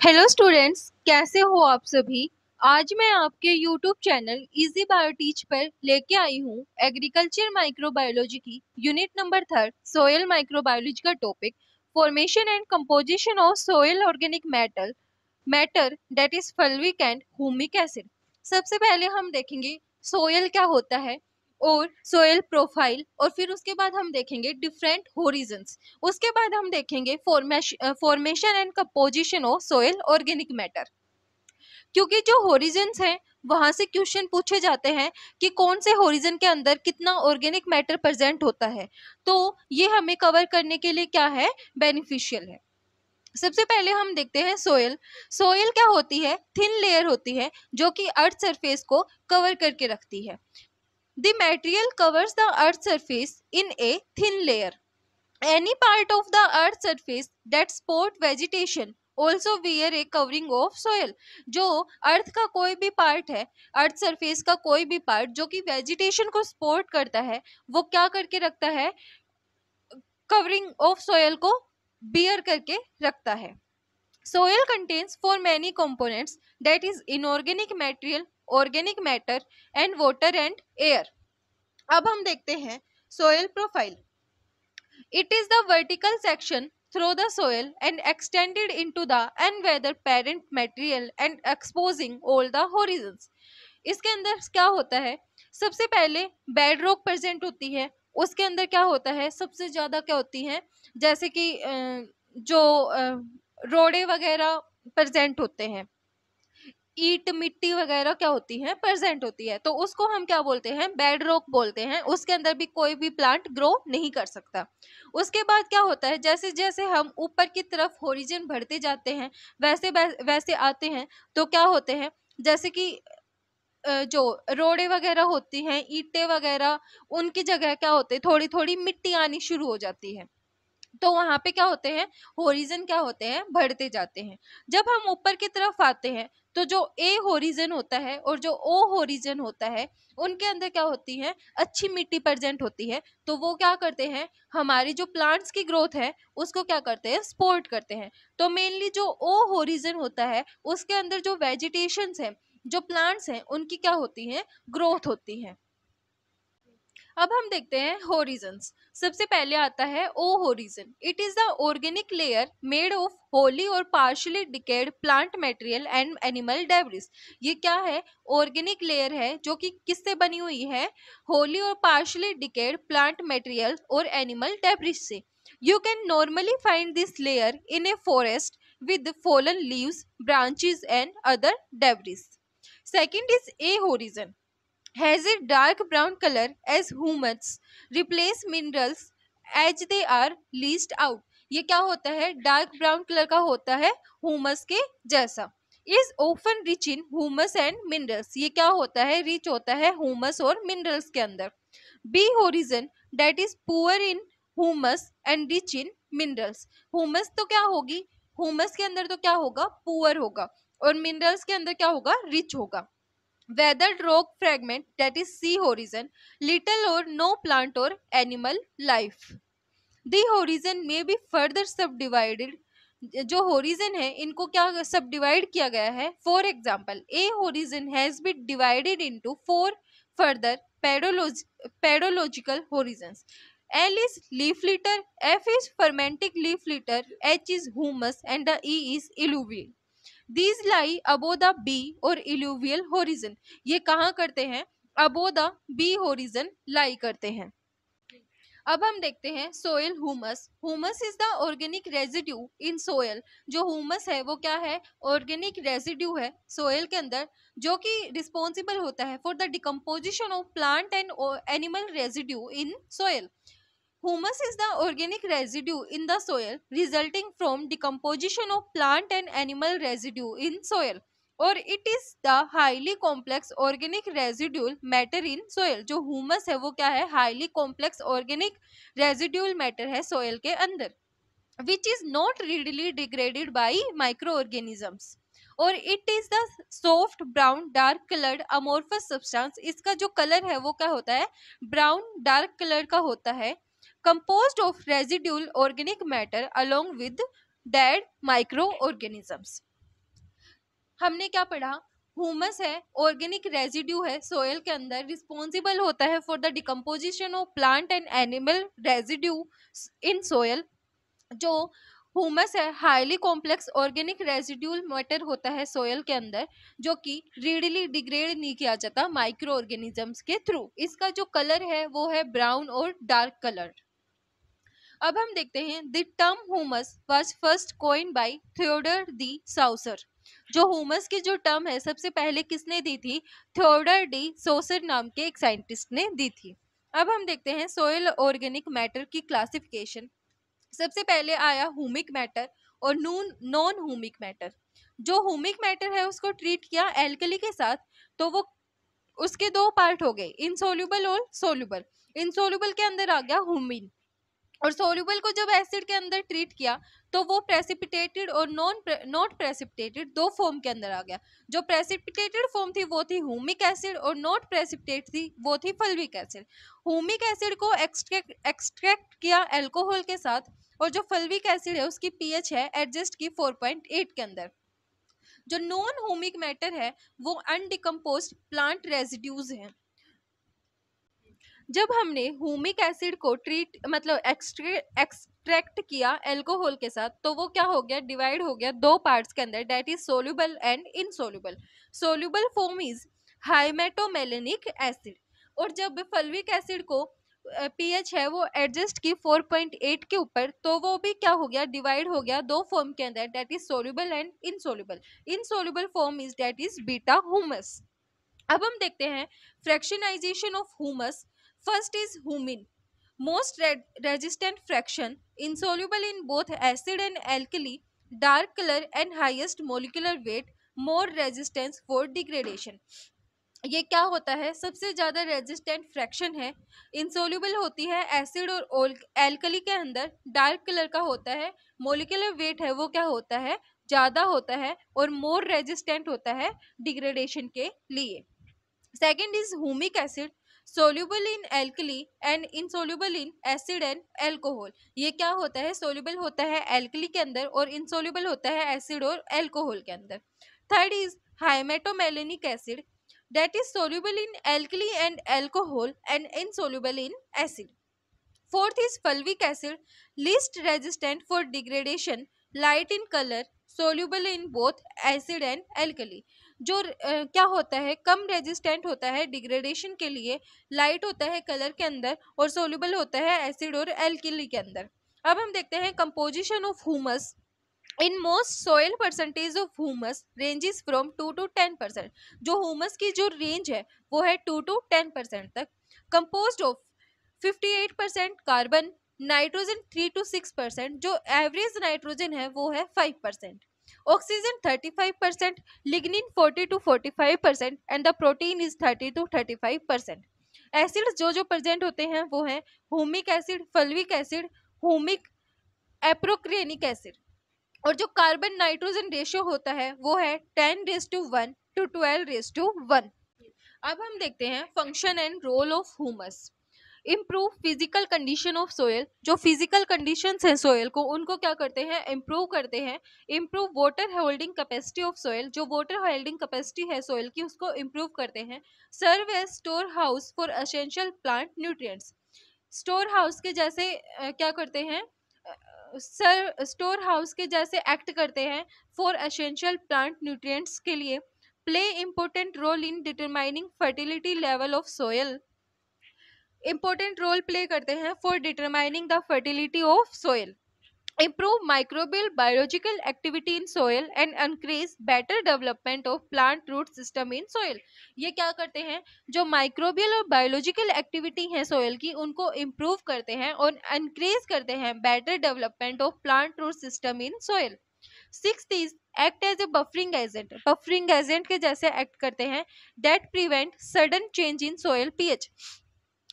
Hello students कैसे हो आप सभी? आज मैं आपके यूट्यूब चैनल इजी बायोटीच पर लेके आई हूँ एग्रीकल्चर माइक्रोबायोलॉजी की unit number third soil microbiology का topic formation and composition of soil organic matter matter that is fulvic and humic acid सबसे पहले हम देखेंगे सोयल क्या होता है और सोयल प्रोफ़ाइल और फिर उसके बाद हम देखेंगे डिफरेंट होरिजन्स उसके बाद हम देखेंगे formation and composition of soil organic matter क्योंकि जो होरिजन्स हैं, वहाँ से क्वेश्चन पूछे जाते हैं कि कौन से होरिजन के अंदर कितना ऑर्गेनिक मैटर प्रेजेंट होता है। तो ये हमें कवर करने के लिए क्या है? बेनिफिशियल है। सबसे पहले हम देखते हैं सोयल सोयल क्या होती है? थिन लेयर होती है, जो कि अर्थ सरफेस को कवर करके रखती है। The material covers the earth surface in a thin layer. Any part of the earth surface that support vegetation also wear a covering of soil जो अर्थ का कोई भी पार्ट है अर्थ सरफेस का कोई भी पार्ट जो कि वेजिटेशन को सपोर्ट करता है, वो क्या करके रखता है? कवरिंग ऑफ़ सोयल को बियर करके रखता है। Soil contains for many components that is inorganic material organic matter and water and air. अब हम देखते हैं soil profile it is the vertical section through the soil and extended into the unweathered parent material and exposing all the horizons इसके अंदर क्या होता है? सबसे पहले बेड रॉक प्रेजेंट होती है। उसके अंदर क्या होता है? सबसे ज़्यादा क्या होती है? जैसे कि जो रोड़े वगैरह प्रेजेंट होते हैं। ईट मिट्टी वगैरह क्या होती है? प्रेजेंट होती है। तो उसको हम क्या बोलते हैं? बेड रॉक बोलते हैं। उसके अंदर भी कोई भी प्लांट ग्रो नहीं कर सकता। उसके बाद क्या होता है? जैसे जैसे हम ऊपर की तरफ़ होरिजन बढ़ते जाते हैं, वैसे वैसे आते हैं तो क्या होते हैं? जैसे कि जो रोड़े वगैरह होती हैं, ईटे वगैरह, उनकी जगह क्या होते हैं? थोड़ी थोड़ी मिट्टी आनी शुरू हो जाती है। तो वहाँ पे क्या होते हैं होरिजन क्या होते हैं, बढ़ते जाते हैं। जब हम ऊपर की तरफ़ आते हैं तो जो ए होरिजन होता है और जो ओ होरिजन होता है, उनके अंदर क्या होती है, अच्छी मिट्टी प्रेजेंट होती है। तो वो क्या करते हैं, हमारी जो प्लांट्स की ग्रोथ है, उसको क्या करते हैं सपोर्ट करते हैं। तो मेनली जो ओ होरिजन होता है, उसके अंदर जो वेजिटेशन है, जो प्लांट्स हैं, उनकी क्या होती है ग्रोथ होती है। अब हम देखते हैं होरिजन्स सबसे पहले आता है O horizon it is the organic layer made of wholly or partially decayed plant material and animal debris ये क्या है? ऑर्गेनिक लेयर है, जो कि किससे बनी हुई है? होली और पार्शली डिकेड प्लांट मटेरियल और एनिमल डेब्रिस से। You can normally find this layer in a forest with fallen leaves branches and other debris second is a horizon has a dark brown color as humus replace minerals as they are leached out. ये क्या होता है? Dark brown colour का होता है humus के जैसा. Is often rich in humus and minerals ये क्या होता है? रिच होता है हुमस और मिनरल्स के अंदर. B horizon that is poor in humus and rich in minerals humus तो क्या होगी? हुमस के अंदर तो क्या होगा? पुअर होगा. और मिनरल्स के अंदर क्या होगा? रिच होगा. whether rock fragment, that is sea horizon, little or no plant or animal life. The horizon may be further subdivided, जो होरिजन है, इनको क्या सब डिवाइड किया गया है? For example A horizon has been divided into four further पेडोलॉज pedological horizon L is leaf litter F is fermented leaf litter H is humus and the E is eluvial these lie above the B और इल्यूवियल horizon ये कहाँ करते हैं? Above the B horizon lie करते हैं। अब हम देखते हैं soil humus humus is the organic residue in soil जो हुमस है, वो क्या है? ऑर्गेनिक रेजिड्यू है सोयल के अंदर, जो कि रिस्पॉन्सिबल होता है for the decomposition of plant and animal residue in soil Humus is the organic residue in the soil, resulting from decomposition of plant and animal residue in soil. और it is the highly complex organic residual matter in soil जो humus है, वो क्या है? Highly complex organic residual matter है soil के अंदर which is not readily degraded by micro organisms और it is the soft brown dark coloured amorphous substance इसका जो कलर है, वो क्या होता है? ब्राउन डार्क कलर का होता है। Composed of residual organic matter along with dead microorganisms. हमने क्या पढ़ा? हुमस है ऑर्गेनिक रेजिड्यू है सोयल के अंदर रिस्पॉन्सिबल होता है for the decomposition of plant and animal residue in soil जो हुमस है highly complex organic residual matter होता है सोयल के अंदर, जो कि रीडली डिग्रेड नहीं किया जाता माइक्रो ऑर्गेनिजम्स के थ्रू इसका जो कलर है, वो है ब्राउन और डार्क कलर अब हम देखते हैं the term humus was first coin by Theodore de Saussure. जो हुमस की जो टर्म है, सबसे पहले किसने दी थी? थियोडर डी सोसर नाम के एक साइंटिस्ट ने दी थी। अब हम देखते हैं सोयल ऑर्गेनिक मैटर की क्लासिफिकेशन। सबसे पहले आया हुमिक मैटर और नून, नॉन हुमिक मैटर। जो हुमिक मैटर है, उसको ट्रीट किया एल्कली के साथ तो वो उसके दो पार्ट हो गए, इनसोल्यूबल और सोल्यूबल। इनसोल्यूबल के अंदर आ गया हुमिन। और सोल्यूबल को जब एसिड के अंदर ट्रीट किया तो वो प्रेसिपिटेटेड और नॉन नॉट प्रेसिपिटेटेड दो फॉर्म के अंदर आ गया। जो प्रेसिपिटेटेड फॉर्म थी, वो थी हुमिक एसिड और नॉट प्रेसिपिटेट थी, वो थी फल्विक एसिड हुमिक एसिड को एक्सट्रैक्ट एक्सट्रैक्ट किया एल्कोहल के साथ और जो फल्विक एसिड है, उसकी पीएच है एडजस्ट की 4.8 के अंदर। जो नॉन होमिक मैटर है, वो अनडिकम्पोज प्लांट रेजिड्यूज हैं। जब हमने हुमिक एसिड को ट्रीट मतलब एक्सट्रैक्ट किया एल्कोहल के साथ तो वो क्या हो गया? डिवाइड हो गया दो पार्ट्स के अंदर that is soluble and insoluble soluble form is hymatomelanic acid और जब फल्विक एसिड को पीएच है वो एडजस्ट की 4.8 के ऊपर तो वो भी क्या हो गया? डिवाइड हो गया दो फॉर्म के अंदर that is soluble and insoluble insoluble form is that is beta humus अब हम देखते हैं fractionation of humus First is humin. Most re resistant fraction, insoluble in both acid and alkali, dark color and highest molecular weight, more resistance for degradation. ये क्या होता है सबसे ज़्यादा रेजिस्टेंट फ्रैक्शन है इंसोल्यूबल होती है एसिड और एल्कली के अंदर डार्क कलर का होता है मोलिकुलर वेट है वो क्या होता है ज़्यादा होता है और मोर रेजिस्टेंट होता है डिग्रेडेशन के लिए second is humic acid soluble in alkali and insoluble in acid and alcohol ये क्या होता है? सोल्यूबल होता है एल्कली के अंदर और इनसोल्यूबल होता है एसिड और एल्कोहल के अंदर. Third is hymatomelanic acid that is soluble in alkali and alcohol and insoluble in acid fourth is fulvic acid least resistant for degradation light in colour soluble in both acid and alkali. जो क्या होता है, कम resistant होता है degradation के लिए, light होता है कलर के अंदर और सोल्यूबल होता है एसिड और एल्किली के अंदर। अब हम देखते हैं composition of humus in most soil percentage of humus ranges from two to ten percent जो हुमस की जो रेंज है, वो है टू टू टेन परसेंट तक। Compose of fifty eight percent carbon nitrogen three to six percent, जो average nitrogen है, वो है five percent. Oxygen 35 percent lignin 40 to 45 percent and the protein is 30 to 35 percent. Acids जो जो present होते हैं, वो हैं humic acid fulvic acid humic apocrenic acid और जो कार्बन नाइट्रोजन रेशियो होता है, वो है ten is to one to twelve is to one अब हम देखते हैं function and role of humus improve physical condition of soil जो फ़िज़िकल कंडीशन है सोयल को, उनको क्या करते हैं? इम्प्रूव करते हैं। Improve water holding capacity of soil जो वाटर होल्डिंग कैपेसिटी है सोयल की, उसको इम्प्रूव करते हैं। Serve as store house for essential plant nutrients store house के जैसे क्या करते हैं? सर स्टोर हाउस के जैसे एक्ट करते हैं फॉर असेंशियल प्लांट न्यूट्रिएंट्स के लिए। Play important role in determining fertility level of soil important role play करते हैं for determining the fertility of soil improve microbial, biological activity in soil and increase better development of plant root system in soil. ये क्या करते हैं? जो microbial और biological activity है soil की, उनको इम्प्रूव करते हैं और इंक्रीज करते हैं better development of plant root system in soil six is act as a buffering agent buffering agent के जैसे एक्ट करते हैं that prevent sudden change in soil pH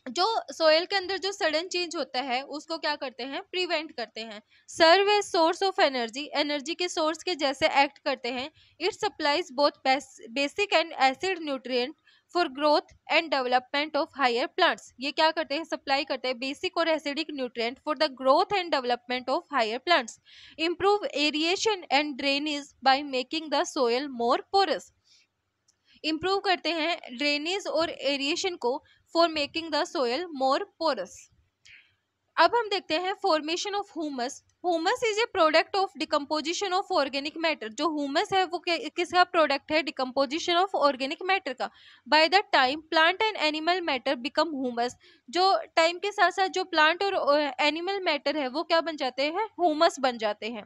जो सोयल के अंदर जो सडन चेंज होता है, उसको क्या करते हैं? प्रिवेंट करते हैं। Serve a source of energy energy के सोर्स के जैसे एक्ट करते हैं। It supplies both basic and acid nutrient for growth and development of higher plants ये क्या करते हैं? सप्लाई करते हैं बेसिक और acidic nutrient for the growth and development of higher plants improve aeration and drainage by making the soil more porous improve करते हैं drainage और एरिएशन को for making the soil more porous अब हम देखते हैं formation of humus humus is a product of decomposition of organic matter जो humus है, वो किसका प्रोडक्ट है? डिकम्पोजिशन ऑफ़ ऑर्गेनिक मैटर का. By the time plant and animal matter become humus जो टाइम के साथ साथ जो प्लांट और एनिमल मैटर है, वो क्या बन जाते हैं? हुमस बन जाते हैं.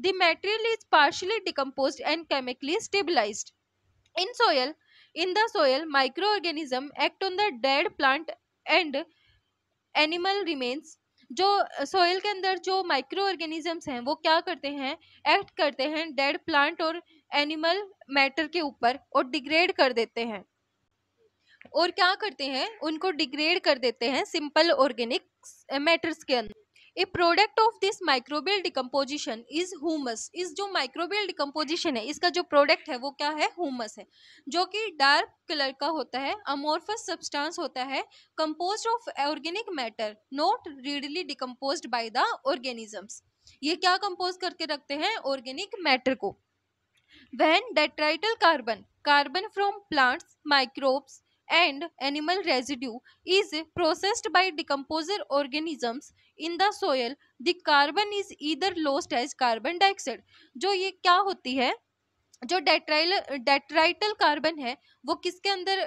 The material is partially decompose and chemically stabilized soil in the soil micro organism act on the dead plant and animal remains जो सोयल के अंदर जो माइक्रो ऑर्गेनिजम्स हैं, वो क्या करते हैं? एक्ट करते हैं डेड प्लांट और एनिमल मैटर के ऊपर और डिग्रेड कर देते हैं। और क्या करते हैं? उनको डिग्रेड कर देते हैं सिंपल ऑर्गेनिक मैटर्स के अंदर। A product of this microbial decomposition is humus is जो माइक्रोबियल डिकम्पोजिशन है, इसका जो प्रोडक्ट है, वो क्या है? हुमस है। जो कि डार्क कलर का होता है अमोर्फस सब्सटेंस होता है compose of organic matter not readily decompose by the organisms ये क्या कंपोज करके रखते हैं? ऑर्गेनिक मैटर को। When detrital carbon carbon from plants microbes and animal residue is processed by decomposer organisms in the soil, the carbon is either lost as carbon dioxide. जो ये क्या होती है? जो डेट्राइल, डेट्राइटल कार्बन है, वो किसके अंदर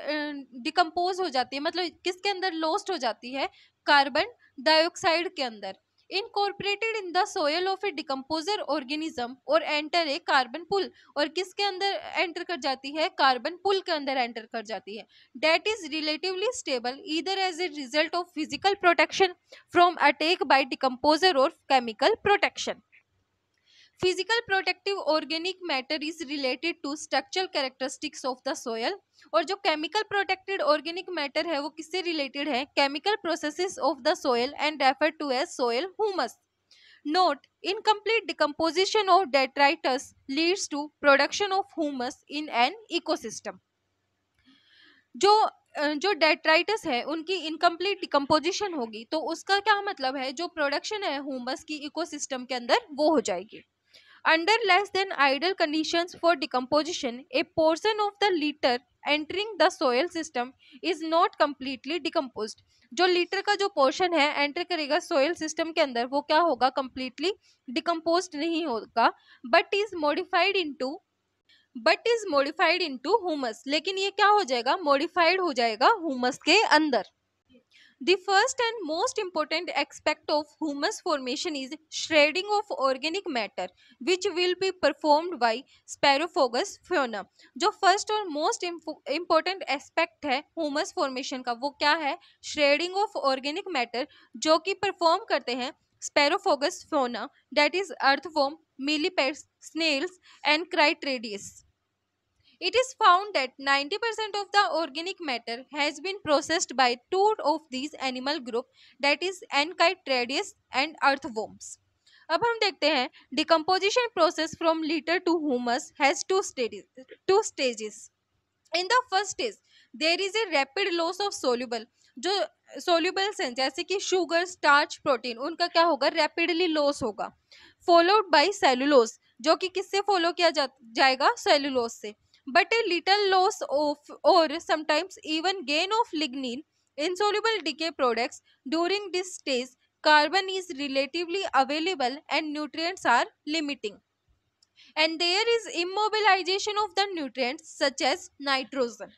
डिकम्पोज हो जाती है? मतलब किसके अंदर लोस्ट हो जाती है? कार्बन डाइऑक्साइड के अंदर। Incorporated in the soil of a decomposer organism or enter a carbon pool और किसके अंदर एंटर कर जाती है? कार्बन पुल के अंदर एंटर कर जाती है। That is relatively stable either as a result of physical protection from attack by decomposer or chemical protection physical protective organic matter is related to structural characteristics of the soil और जो chemical protected organic matter है, वो किससे related है? Chemical processes of the soil and refer to as soil humus note incomplete decomposition of detritus leads to production of humus in an ecosystem जो जो detritus है, उनकी इनकम्प्लीट डिकम्पोजिशन होगी तो उसका क्या मतलब है? जो प्रोडक्शन है हुमस की इकोसिस्टम के अंदर, वो हो जाएगी। Under less than ideal conditions for decomposition, a portion of the litter entering the soil system is not completely decomposed. जो लीटर का जो पोर्शन है एंटर करेगा सोयल सिस्टम के अंदर वो क्या होगा कंप्लीटली डिकम्पोज नहीं होगा but is modified into but is modified into humus लेकिन ये क्या हो जाएगा मॉडिफाइड हो जाएगा हुमस के अंदर The first and most important aspect of humus formation is shredding of organic matter which will be performed by Sparophagus fauna. जो first और most important aspect है humus formation का वो क्या है shredding of organic matter जो कि perform करते हैं Sparophagus fauna that is earthworm, millipedes, snails and Chytridius. It is found that 90% of the organic matter has been processed by two of these animal group that is Enchytraeus and earthworms. अब हम देखते हैं decomposition process from litter to humus has two two stages in the first stage there is a rapid loss of soluble जो solubles हैं जैसे कि sugar starch protein उनका क्या होगा? रैपिडली लॉस होगा। फॉलोड बाय सेलुलोज जो कि किससे फॉलो किया जा, जाएगा? सेलुलोज से। but a little loss of or sometimes even gain of lignin insoluble decay products during this stage carbon is relatively available and nutrients are limiting and there is immobilization of the nutrients such as nitrogen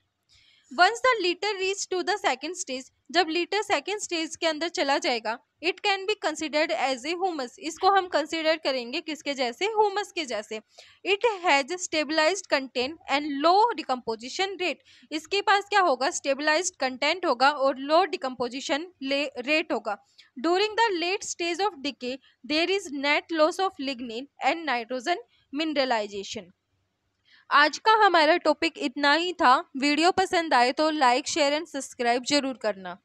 once the liter reach to the second stage जब litter second stage के अंदर चला जाएगा it can be considered as a humus इसको हम consider करेंगे किसके जैसे? हुमस के जैसे। It has stabilised content and low decomposition rate इसके पास क्या होगा? स्टेबलाइज्ड कंटेंट होगा और लो डिकम्पोजिशन रेट होगा। During the late stage of decay there is net loss of lignin and nitrogen mineralization आज का हमारा टॉपिक इतना ही था। वीडियो पसंद आए तो लाइक शेयर एंड सब्सक्राइब ज़रूर करना।